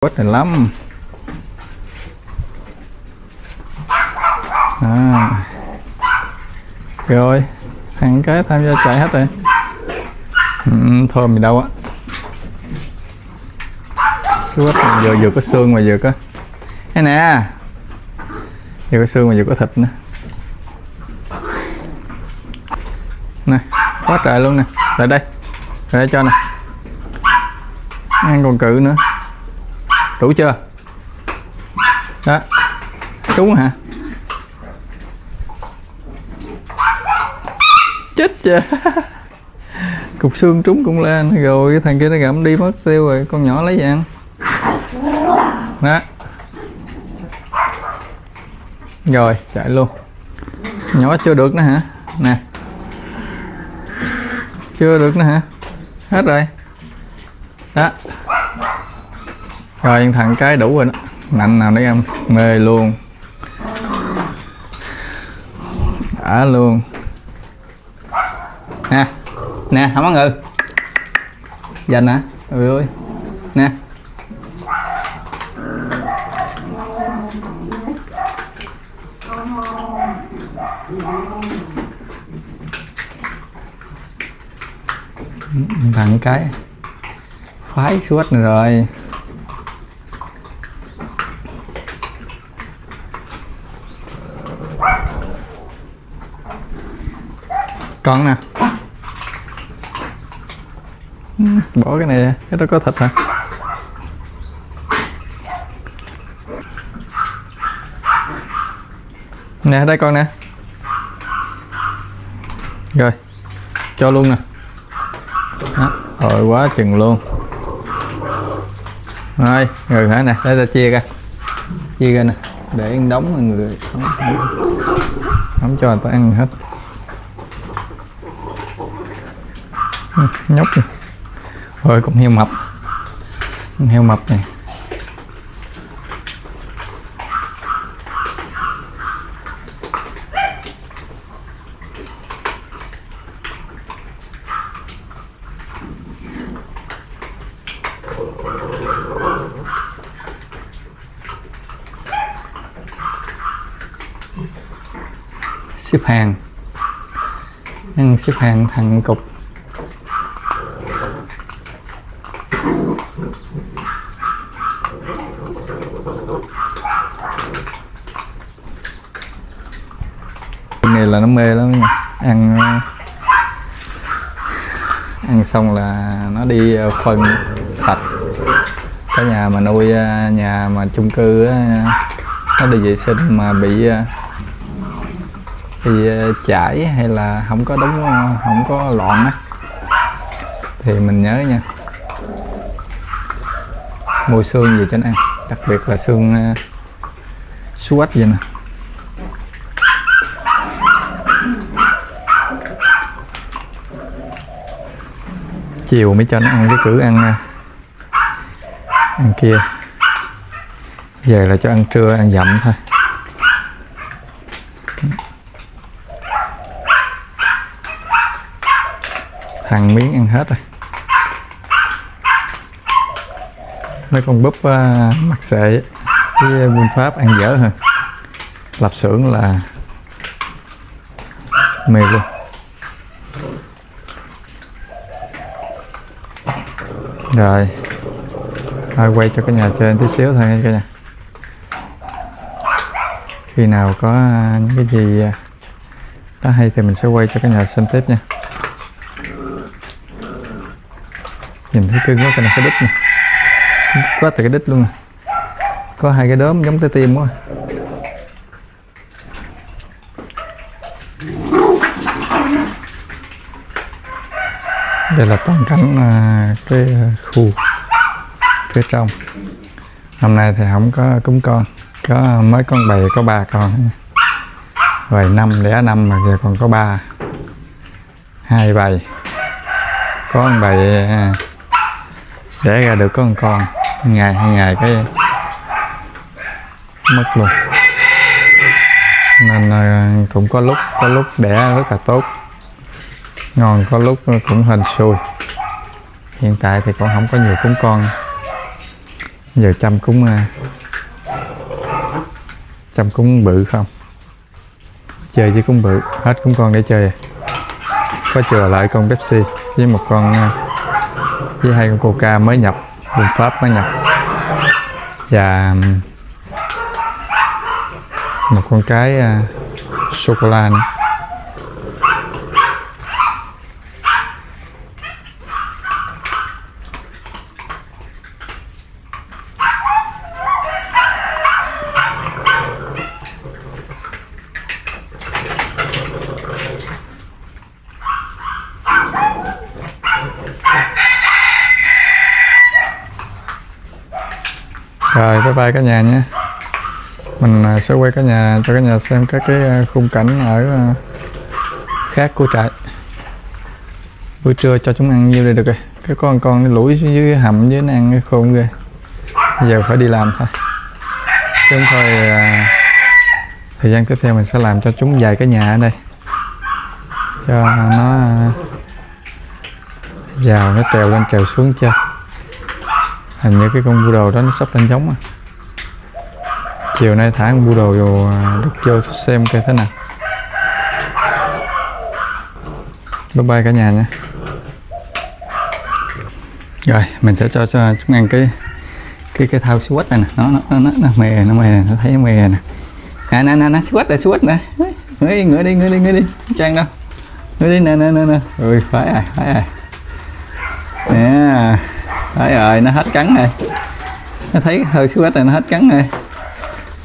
quất này lắm. À. rồi thằng cái tham gia chạy hết rồi. Ừ, thôi mình đâu á. Suốt vừa vừa có xương mà vừa có cái nè. Vừa có xương mà vừa có thịt nữa. Nè quá trời luôn nè. Lại đây. Lại đây cho nè. Ăn còn cự nữa đủ chưa? Đó. Trúng hả? Chết chưa? Cục xương trúng cũng lên. Rồi cái thằng kia nó gặm đi mất tiêu rồi. Con nhỏ lấy vàng, đó. Rồi chạy luôn. Nhỏ chưa được nữa hả? Nè. Chưa được nữa hả? Hết rồi. Đó rồi thằng cái đủ rồi đó. Nạnh nào đấy em? Mê luôn. Đã luôn. Nè nè, không có ngừ dành hả? Ôi ơi nè. Thằng cái. Khoái suốt rồi. Con nè. Bỏ cái này cái đó có thịt hả? Nè đây con nè. Rồi cho luôn nè. Đó, rồi quá chừng luôn. Rồi rồi hả nè đây ta chia ra. Chia ra nè. Để ăn đóng mọi người. Không, không cho người ta ăn hết Ừ, Ừ, nhóc này. rồi cũng heo mập. Con heo mập này. Xếp hàng. Ăn xếp hàng thằng cục. Con này là nó mê lắm nha. Ăn ờ, ăn xong là nó đi ờ, phân sạch. Cái nhà mà nuôi ờ, nhà mà chung cư á, nó đi vệ sinh mà bị bị chảy hay là không có đúng không có loạn á. Thì mình nhớ nha. Mua xương gì cho nó ăn đặc biệt là xương uh, suất vậy nè. Chiều mới cho nó ăn cái cử ăn à, ăn kia. Giờ là cho ăn trưa ăn dặm thôi. Thằng miếng ăn hết rồi. Mấy con búp à, uh, mặt sệ. Với à, quân pháp ăn dở hơn. Lập xưởng là mê luôn. Rồi. Thôi, quay cho cái nhà trên tí xíu thôi nha cả nhà. Khi nào có những cái gì à, đó hay thì mình sẽ quay cho cái nhà xem tiếp nha. Nhìn thấy cưng quá cái này, cái đít nè quá từ cái đít luôn nè có hai cái đốm giống tới tim quá. Đây là toàn cảnh à, cái khu phía trong. Hôm nay thì không có cúng con có mấy con bầy có ba con. Rồi năm đẻ năm mà giờ còn có ba. Hai bầy. Có con bầy à, đẻ ra được có con con. Ngày hai ngày cái mất luôn. Nên à, cũng có lúc có lúc đẻ rất là tốt ngon có lúc cũng hên xui. Hiện tại thì cũng không có nhiều cúng con. Giờ chăm cúng ờ, chăm cúng bự không? Chơi với cúng bự hết cúng con để chơi à? có chừa lại con Pepsi với một con ờ, với hai con Coca mới nhập bên Pháp mới nhập. Và một con cái uh, sô cô la nữa. Rồi bye bye cả nhà nhé. Mình à, sẽ quay cả nhà cho cả nhà xem các cái à, khung cảnh ở à, khác của trại. Buổi trưa cho chúng ăn nhiêu đây được rồi. Cái con con nó lủi xuống dưới hầm dưới nó ăn cái khôn ghê. Giờ phải đi làm thôi. Chứ không thôi à, Thời gian tiếp theo mình sẽ làm cho chúng vài cái nhà ở đây. Cho nó à, vào nó trèo lên trèo xuống chơi hình như cái con bu đồ đó nó sắp lên giống à. Chiều nay thả con bu đồ vô à, đục vô xem coi thế nào. Bye bye cả nhà nha. Rồi mình sẽ cho cho chúng ăn cái cái cái thau swat này nè. Nó nó nó nó, nó mè nó mè nó thấy mè nè. Nè nè nè nè swat này swat nè. Ngửa đi ngửa đi ngửa đi. Ngửa đi trang đâu. Ngửa đi nè nè nè nè. Ui phải à phải à. Nè. Đấy rồi, nó hết cắn rồi. Nó thấy hơi xíu ít này nó hết cắn rồi.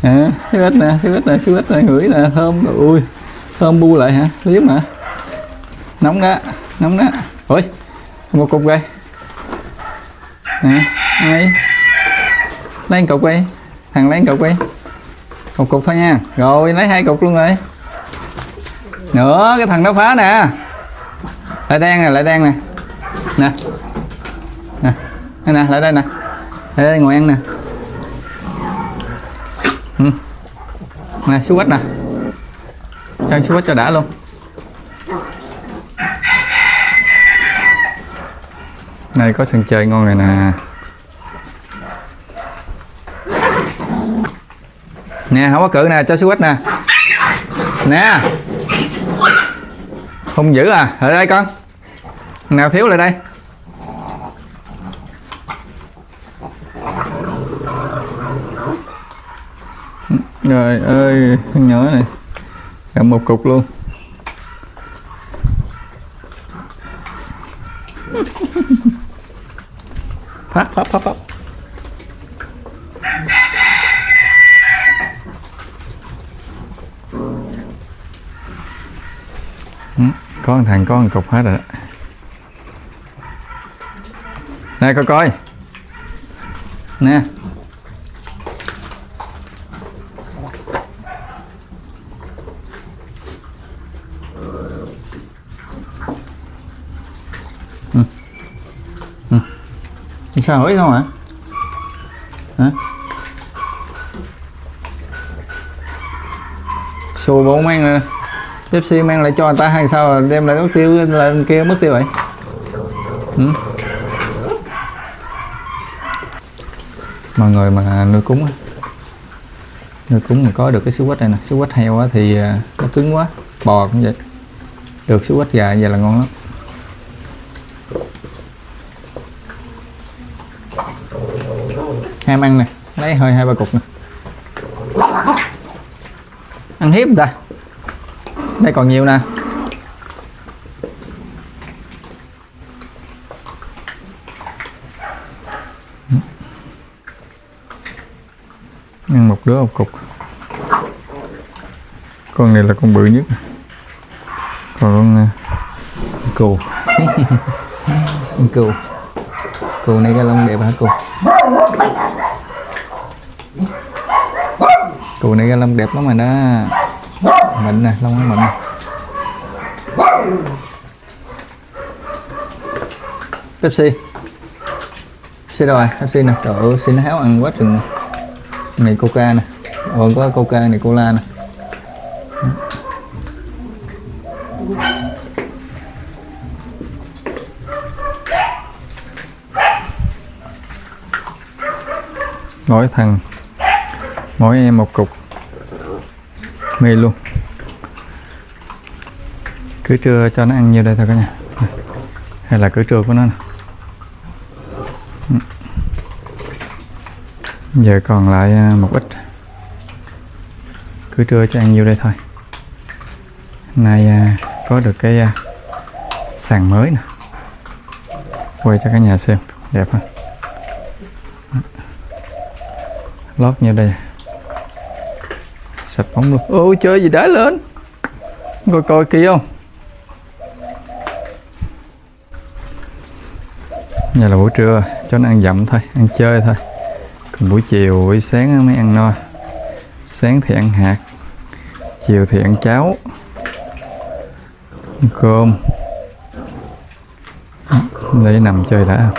À, Xíu ít nè, xíu ít nè, xíu ít nè, ngửi nè, thơm Ui, thơm bu lại hả, liếm hả Nóng đó, nóng đó. Ui, một cục đây Nè, đây Lấy một cục đi Thằng lấy một cục đi Một cục thôi nha. Rồi, lấy hai cục luôn rồi. Nữa, cái thằng đó phá nè. Lại đen nè, lại đen Nè. Nè đây nè, lại đây nè. Lại đây, ngồi ăn nè. Ừ. nè xú quách nè. Cho xú quách cho đã luôn. Này có sân chơi ngon này nè. Nè, không có cự nè, cho xú quách nè. Nè. Không giữ à. Ở đây con. Nào, thiếu lại đây. Trời ơi, con nhỏ này. Cầm một cục luôn. Phát, phát, phát, phát. Ừ, Có một thằng có một cục hết rồi đó. Nè coi coi. Nè ừ, ừ, sao ấy không hả hả? Xù bộ mang là Pepsi mang lại cho người ta hay sao đem lại mất tiêu lên kia mất tiêu vậy? Ừ? mọi người mà nuôi cúng á. Nuôi cúng mà có được cái xíu quách này nè. Xíu quách heo á thì à, nó cứng quá. Bò cũng vậy. Được xíu quách gà vậy là ngon lắm. Ham ăn nè. Lấy hơi hai ba cục nè. Ăn hiếp ta. Đây còn nhiều nè. Ăn một đứa một cục. Con này là con bự nhất. Còn con uh, cừu. Con cừu. cừu này cái lông đẹp hả cừu cừu này cái lông đẹp lắm rồi đó. Mịn nè, lông mịn nè. Pepsi. Pepsi đâu rồi? Pepsi nè. Trời ơi xin háo ăn quá chừng. Này coca nè. Còn có coca, này cola nè. Mỗi thằng mỗi em một cục. Mì luôn. Cứ trưa cho nó ăn như đây thôi cả nhà. Hay là cứ trưa của nó nè. Ừ. Giờ còn lại à, một ít. Cứ trưa cho ăn nhiêu đây thôi. Nay à, có được cái à, sàn mới nè. Quay cho cả nhà xem. Đẹp không? Lót như đây. Sạch bóng luôn. Ôi chơi gì đá lên? Coi coi kia không? Giờ là buổi trưa cho nó ăn dặm thôi, ăn chơi thôi. Còn buổi chiều, buổi sáng mới ăn no. Sáng thì ăn hạt Chiều thì ăn cháo Ăn cơm. Để nằm chơi đã.